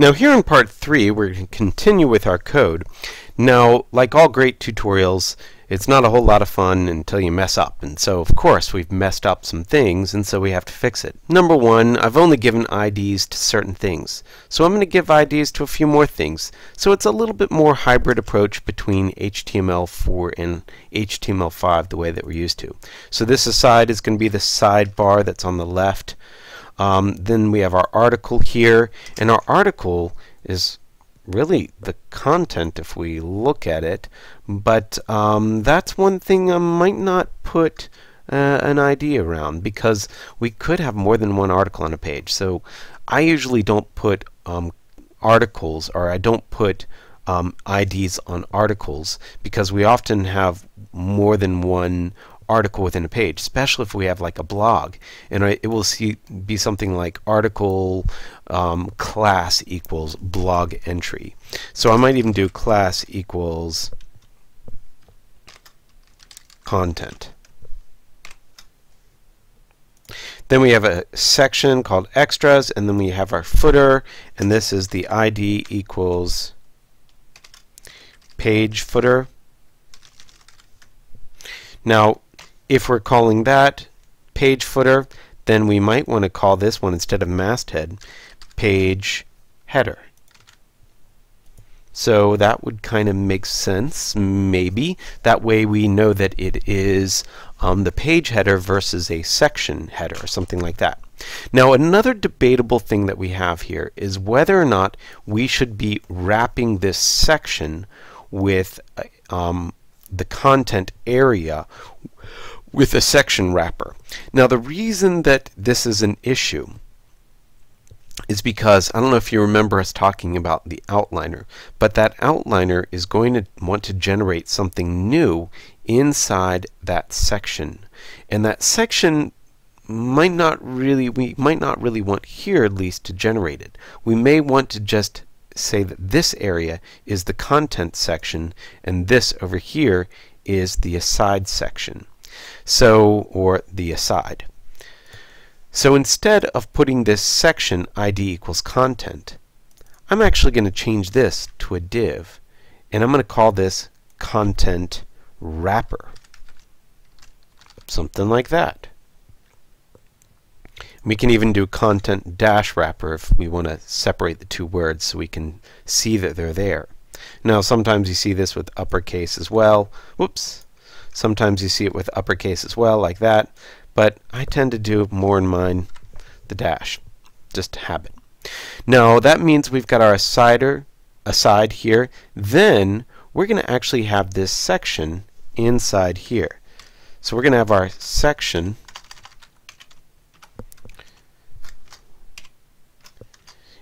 Now here in part 3 we're going to continue with our code. Now like all great tutorials it's not a whole lot of fun until you mess up and so of course we've messed up some things and so we have to fix it. Number one I've only given IDs to certain things so I'm going to give IDs to a few more things so it's a little bit more hybrid approach between HTML4 and HTML5 the way that we're used to. So this aside is going to be the sidebar that's on the left um, then we have our article here, and our article is really the content if we look at it, but um, that's one thing I might not put uh, an ID around because we could have more than one article on a page. So I usually don't put um, articles or I don't put um, IDs on articles because we often have more than one article within a page, especially if we have like a blog, and it will see be something like article um, class equals blog entry. So I might even do class equals content. Then we have a section called extras, and then we have our footer, and this is the ID equals page footer. Now, if we're calling that page footer, then we might want to call this one, instead of masthead, page header. So that would kind of make sense, maybe. That way we know that it is um, the page header versus a section header, or something like that. Now another debatable thing that we have here is whether or not we should be wrapping this section with um, the content area with a section wrapper. Now the reason that this is an issue is because, I don't know if you remember us talking about the outliner, but that outliner is going to want to generate something new inside that section. And that section might not really, we might not really want here at least to generate it. We may want to just say that this area is the content section and this over here is the aside section so or the aside. So instead of putting this section ID equals content, I'm actually going to change this to a div, and I'm going to call this content wrapper. Something like that. We can even do content dash wrapper if we want to separate the two words so we can see that they're there. Now sometimes you see this with uppercase as well. Whoops. Sometimes you see it with uppercase as well, like that. But I tend to do more in mine the dash. Just habit. Now that means we've got our asider aside here. Then we're going to actually have this section inside here. So we're going to have our section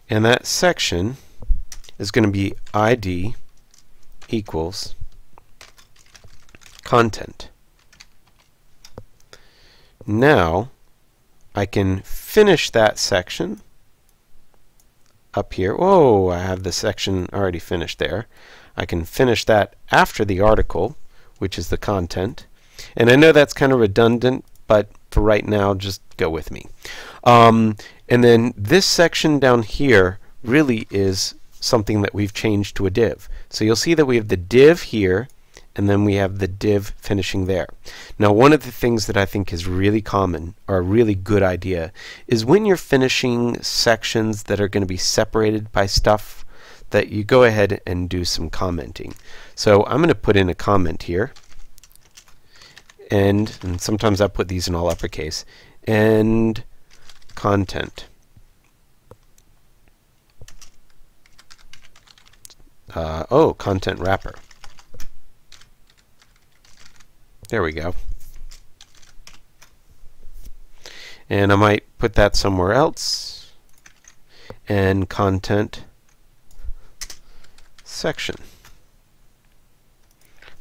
and that section is going to be ID equals content. Now I can finish that section up here. Oh, I have the section already finished there. I can finish that after the article, which is the content. And I know that's kind of redundant, but for right now, just go with me. Um, and then this section down here really is something that we've changed to a div. So you'll see that we have the div here, and then we have the div finishing there. Now one of the things that I think is really common or a really good idea is when you're finishing sections that are going to be separated by stuff that you go ahead and do some commenting. So I'm going to put in a comment here and, and sometimes I put these in all uppercase and content. Uh, oh, content wrapper. There we go. And I might put that somewhere else. And content section.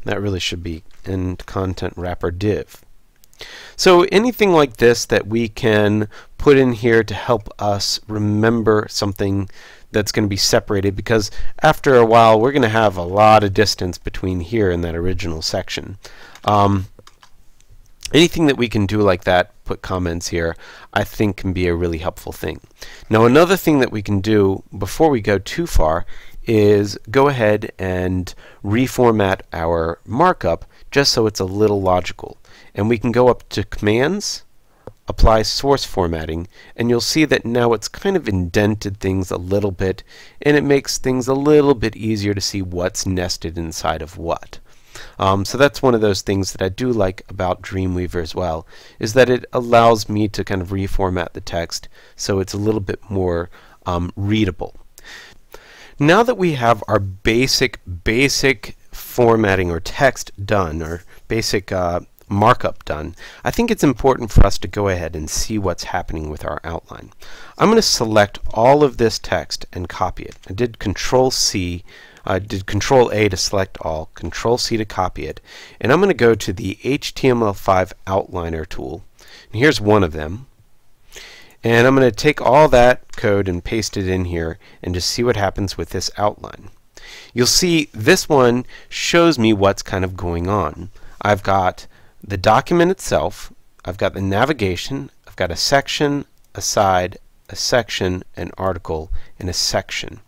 That really should be in content wrapper div. So anything like this that we can put in here to help us remember something that's going to be separated because after a while we're going to have a lot of distance between here and that original section. Um, anything that we can do like that put comments here, I think can be a really helpful thing. Now another thing that we can do before we go too far is go ahead and reformat our markup just so it's a little logical. And we can go up to Commands, apply source formatting, and you'll see that now it's kind of indented things a little bit, and it makes things a little bit easier to see what's nested inside of what. Um, so that's one of those things that I do like about Dreamweaver as well, is that it allows me to kind of reformat the text so it's a little bit more um, readable. Now that we have our basic, basic formatting or text done, or basic uh, markup done, I think it's important for us to go ahead and see what's happening with our outline. I'm going to select all of this text and copy it. I did Control C, I did Control A to select all, Control C to copy it, and I'm going to go to the HTML5 outliner tool. And here's one of them. And I'm going to take all that code and paste it in here and just see what happens with this outline. You'll see this one shows me what's kind of going on. I've got the document itself, I've got the navigation, I've got a section, aside, a section, an article, and a section.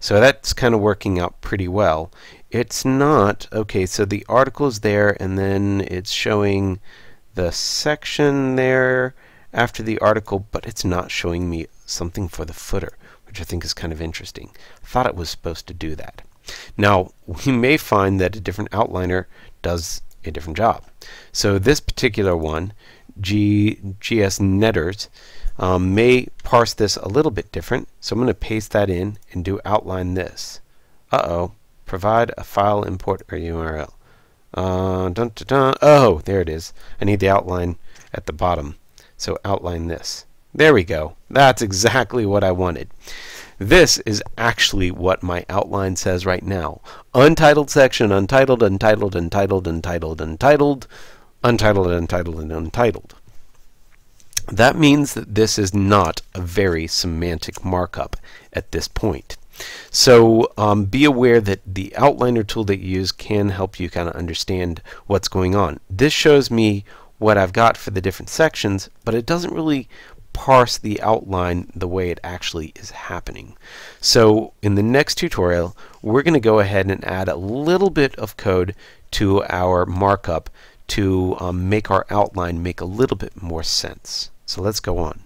So that's kind of working out pretty well. It's not, okay, so the article is there and then it's showing the section there, after the article, but it's not showing me something for the footer, which I think is kind of interesting. I thought it was supposed to do that. Now, we may find that a different outliner does a different job. So this particular one, G, gsnedders, um, may parse this a little bit different. So I'm going to paste that in and do outline this. Uh-oh. Provide a file import or URL. Uh, dun, dun, dun. Oh, there it is. I need the outline at the bottom. So outline this. There we go. That's exactly what I wanted. This is actually what my outline says right now. Untitled section, untitled, untitled, untitled, untitled, untitled, untitled, untitled, and untitled. That means that this is not a very semantic markup at this point. So um, be aware that the outliner tool that you use can help you kind of understand what's going on. This shows me what I've got for the different sections, but it doesn't really parse the outline the way it actually is happening. So in the next tutorial, we're going to go ahead and add a little bit of code to our markup to um, make our outline make a little bit more sense. So let's go on.